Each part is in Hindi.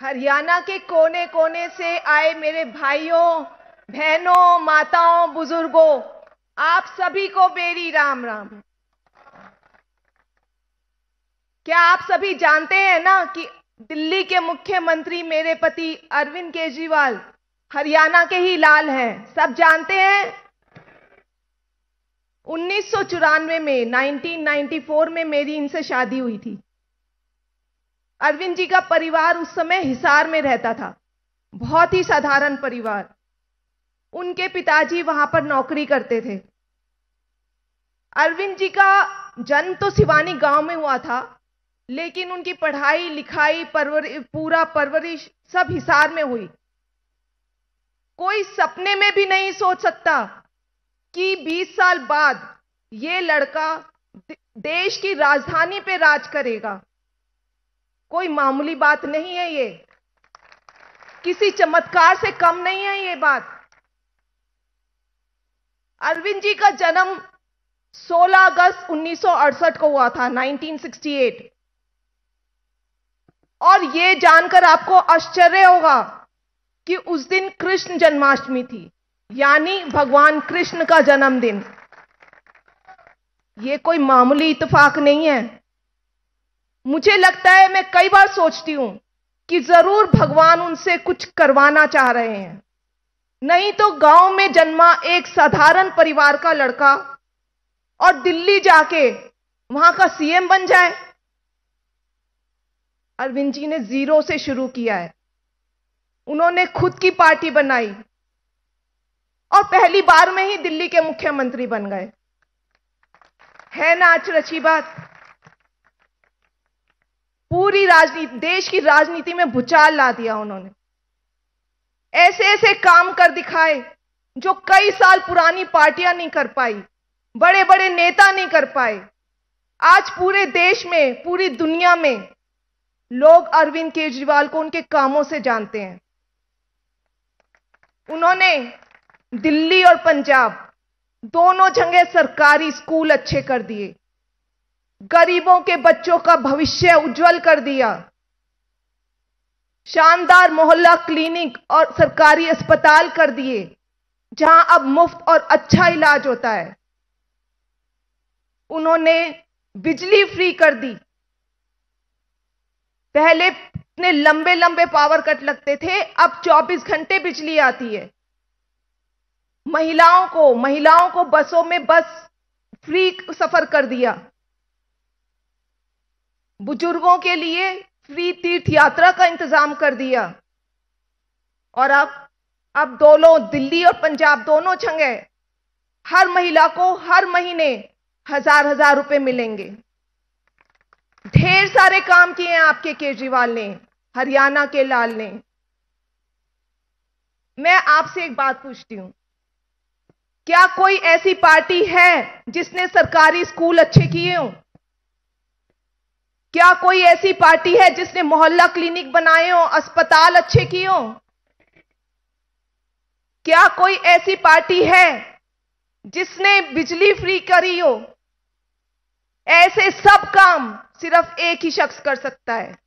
हरियाणा के कोने कोने से आए मेरे भाइयों, बहनों, माताओं, बुज़ुर्गों, आप सभी को मेरी राम राम क्या आप सभी जानते हैं ना कि दिल्ली के मुख्यमंत्री मेरे पति अरविंद केजरीवाल हरियाणा के ही लाल हैं? सब जानते हैं? उन्नीस सौ चौरानवे में 1994 में मेरी इनसे शादी हुई थी। अरविंद जी का परिवार उस समय हिसार में रहता था। बहुत ही साधारण परिवार। उनके पिताजी वहाँ पर नौकरी करते थे। अरविंद जी का जन्म तो सिवानी गाँव में हुआ था, लेकिन उनकी पढ़ाई, लिखाई, परवर, पूरा परवरिश सब हिसार में हुई। कोई सपने में भी नहीं सोच सकता कि 20 साल बाद ये लड़का देश की राजधानी पे राज करेगा। कोई मामूली बात नहीं है ये। किसी चमत्कार से कम नहीं है ये बात। अरविंद जी का जन्म 16 अगस्त 1968 को हुआ था 1968 और ये जानकर आपको आश्चर्य होगा कि उस दिन कृष्ण जन्माष्टमी थी, यानी भगवान कृष्ण का जन्मदिन। ये कोई मामूली इतफाक नहीं है। मुझे लगता है मैं कई बार सोचती हूँ कि ज़रूर भगवान उनसे कुछ करवाना चाह रहे हैं। नहीं तो गाँव में जन्मा एक साधारण परिवार का लड़का और दिल्ली जाके वहाँ का सीएम बन जाए। अरविंद जी ने ज़ीरो से शुरू किया है। उन्होंने खुद की पार्टी बनाई और पहली बार में ही दिल्ली के मुख्यमंत्री बन गए। है ना आज रची बात? पूरी राजनीति देश की राजनीति में भूचाल ला दिया उन्होंने। ऐसे ऐसे काम कर दिखाए, जो कई साल पुरानी पार्टियाँ नहीं कर पाई बड़े बड़े नेता नहीं कर पाए। आज पूरे देश में, पूरी दुनिया में लोग अरविंद केजरीवाल को उनके कामों से जानते हैं। उन्होंने दिल्ली और पंजाब दोनों जगह सरकारी स्कूल अच्छे कर दिए। गरीबों के बच्चों का भविष्य उज्जवल कर दिया। शानदार मोहल्ला क्लिनिक और सरकारी अस्पताल कर दिए, जहाँ अब मुफ़्त और अच्छा इलाज होता है। उन्होंने बिजली फ्री कर दी। पहले इतने लंबे लंबे पावर कट लगते थे, अब 24 घंटे बिजली आती है। महिलाओं को महिलाओं को बसों में बस फ्री सफ़र कर दिया। बुज़ुर्गों के लिए फ्री तीर्थ यात्रा का इंतज़ाम कर दिया। और अब अब दोनों, दिल्ली और पंजाब दोनों जगह हर महिला को हर महीने हज़ार हज़ार रुपए मिलेंगे। ढेर सारे काम किए हैं आपके केजरीवाल ने, हरियाणा के लाल ने। मैं आपसे एक बात पूछती हूँ। क्या कोई ऐसी पार्टी है जिसने सरकारी स्कूल अच्छे किए हों? क्या कोई ऐसी पार्टी है जिसने मोहल्ला क्लिनिक बनाए हो, अस्पताल अच्छे किए हो? क्या कोई ऐसी पार्टी है जिसने बिजली फ्री करी हो? ऐसे सब काम सिर्फ़ एक ही शख्स कर सकता है।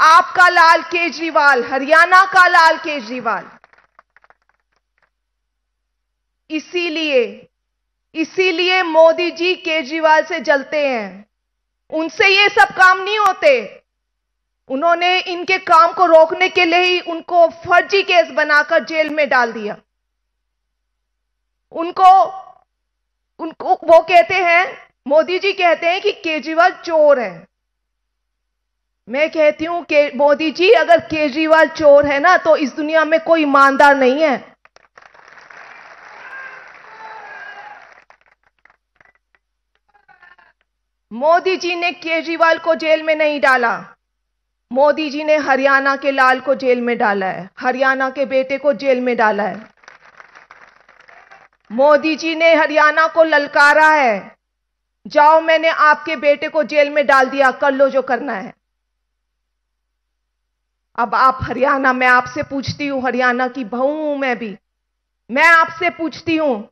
आपका लाल केजरीवाल, हरियाणा का लाल केजरीवाल। इसीलिए इसीलिए मोदी जी केजरीवाल से जलते हैं। उनसे ये सब काम नहीं होते। उन्होंने इनके काम को रोकने के लिए ही उनको फर्जी केस बनाकर जेल में डाल दिया। उनको उनको, वो कहते हैं, मोदी जी कहते हैं कि केजरीवाल चोर है। मैं कहती हूँ कि मोदी जी, अगर केजरीवाल चोर है ना तो इस दुनिया में कोई ईमानदार नहीं है। मोदी जी ने केजरीवाल को जेल में नहीं डाला। मोदी जी ने हरियाणा के लाल को जेल में डाला है। हरियाणा के बेटे को जेल में डाला है। मोदी जी ने हरियाणा को ललकारा है। जाओ, मैंने आपके बेटे को जेल में डाल दिया। कर लो जो करना है। अब आप हरियाणा, मैं आपसे पूछती हूँ, हरियाणा की बहू हूँ मैं भी। मैं आपसे पूछती हूँ,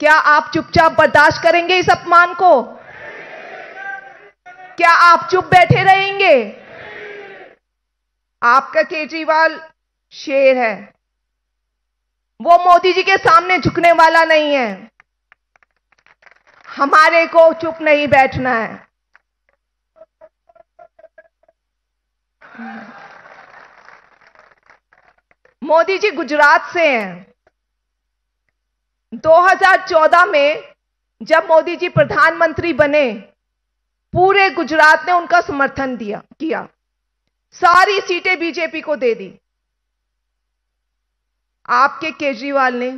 क्या आप चुपचाप बर्दाश्त करेंगे इस अपमान को? क्या आप चुप बैठे रहेंगे? आपका केजरीवाल शेर है। वो मोदी जी के सामने झुकने वाला नहीं है। हमारे को चुप नहीं बैठना है। मोदी जी गुजरात से हैं। 2014 में जब मोदी जी प्रधानमंत्री बने पूरे गुजरात ने उनका समर्थन दिया, किया। सारी सीटें बीजेपी को दे दी। आपके केजरीवाल ने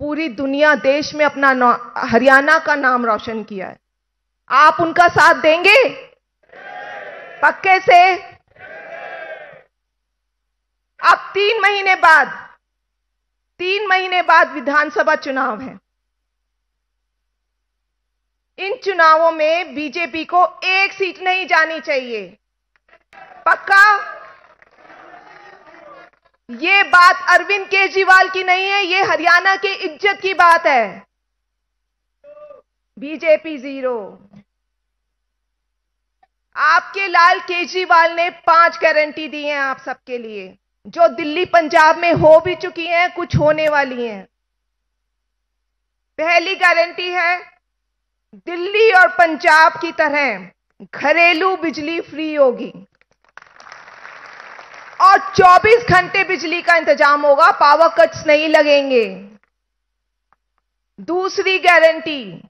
पूरी दुनिया, देश में अपना हरियाणा का नाम रोशन किया है। आप उनका साथ देंगे? पक्के से? अब तीन महीने बाद, तीन महीने बाद विधानसभा चुनाव है। इन चुनावों में बीजेपी को एक सीट नहीं जानी चाहिए। पक्का? ये बात अरविंद केजरीवाल की नहीं है, ये हरियाणा की इज़्ज़त की बात है। BJP zero. आपके लाल केजरीवाल ने पाँच गारंटी दी हैं आप सबके लिए। जो दिल्ली, पंजाब में हो भी चुकी हैं, कुछ होने वाली हैं। पहली गारंटी है दिल्ली और पंजाब की तरह घरेलू बिजली फ्री होगी। और 24 घंटे बिजली का इंतज़ाम होगा, पावर कट्स नहीं लगेंगे। दूसरी गारंटी,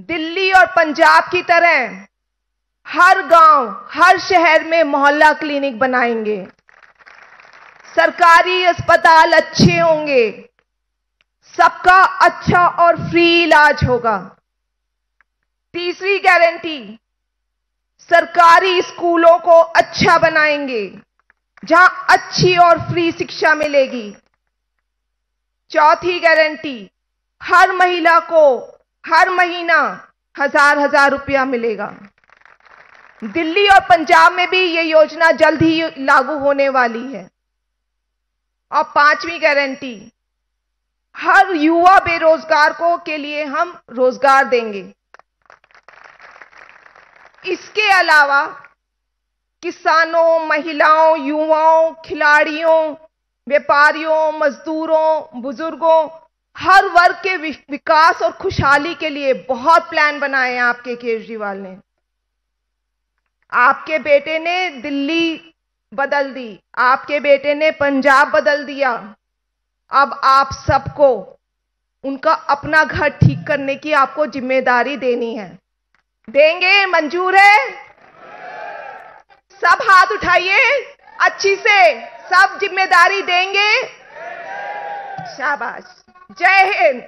दिल्ली और पंजाब की तरह हर गाँव, हर शहर में मोहल्ला क्लिनिक बनाएँगे। सरकारी अस्पताल अच्छे होंगे। सबका अच्छा और फ्री इलाज होगा। तीसरी गारंटी सरकारी स्कूलों को अच्छा बनाएँगे, जहाँ अच्छी और फ्री शिक्षा मिलेगी। चौथी गारंटी हर महिला को हर महीना हज़ार हज़ार रुपया मिलेगा। दिल्ली और पंजाब में भी ये योजना जल्द ही लागू होने वाली है। और पांचवी गारंटी हर युवा बेरोजगार को के लिए हम रोज़गार देंगे। इसके अलावा किसानों, महिलाओं, युवाओं, खिलाड़ियों, व्यापारियों, मजदूरों, बुज़ुर्गों, हर वर्ग के विकास और खुशहाली के लिए बहुत प्लान बनाए हैं आपके केजरीवाल ने। आपके बेटे ने दिल्ली बदल दी, आपके बेटे ने पंजाब बदल दिया। अब आप सबको, उनका अपना घर ठीक करने की आपको ज़िम्मेदारी देनी है। देंगे मंजूर है? सब हाथ उठाइए अच्छी से सब ज़िम्मेदारी देंगे। शाबाश। जय हिंद।